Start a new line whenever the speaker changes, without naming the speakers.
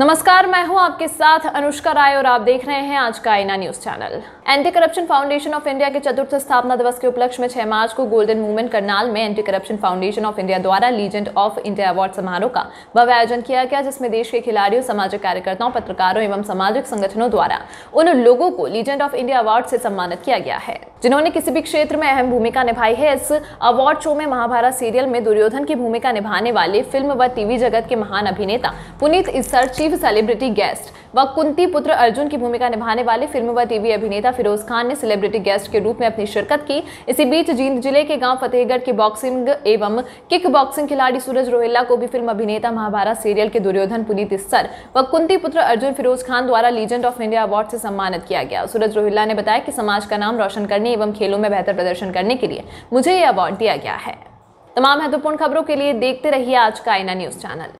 नमस्कार, मैं हूँ आपके साथ अनुष्का राय और आप देख रहे हैं आज का Aaina news channel. Anti corruption foundation of India के चतुर्थ स्थापना दिवस के उपलक्ष्य में 6 मार्च को गोल्डन मूवमेंट करनाल में anti corruption foundation of India द्वारा लीजेंड ऑफ़ इंडिया अवार्ड समारोह का भव्य आयोजन किया गया, जिसमें देश के खिलाड़ियों, सामाजिक कार्यकर्ताओं, पत्रकारों एवं सामाजिक संगठनों द्वारा उन लोगों को लीजेंड ऑफ़ इंडिया अवार्ड से सम्मानित किया गया है। जिन्होंने किसी भी क्षेत्र में अहम भूमिका निभाई है। इस अवार्ड शो में महाभारत सीरियल में दुर्योधन की भूमिका निभाने वाले फ़िल्म व टीवी जगत के महान अभिनेता, Puneet Issar chief celebrity guest व कुंती पुत्र अर्जुन की भूमिका निभाने वाले फ़िल्म व टीवी अभिनेता फिरोज खान ने सेलिब्रिटी गेस्ट के रूप में अपनी शिरकत की। इसी बीच जींद ज़िले के गाँव फतेहगढ़ की बॉक्सिंग एवं किक बॉक्सिंग खिलाड़ी सूरज रोहिल्ला को भी फ़िल्म अभिनेता महाभारत सीरियल के दुर्योधन पुनीत इस्सर व कुंती पुत्र अर्जुन फिरोज खान द्वारा लीजेंड ऑफ़ इंडिया अवार्ड से सम्मानित किया गया। सूरज रोहिल्ला ने बताया कि समाज का नाम रोशन करने एवं खेलों में बेहतर प्रदर्शन करने के लिए मुझे ये अवार्ड दिया गया है। तमाम महत्वपूर्ण खबरों के लिए देखते रहिए आज का आईना न्यूज़ चैनल।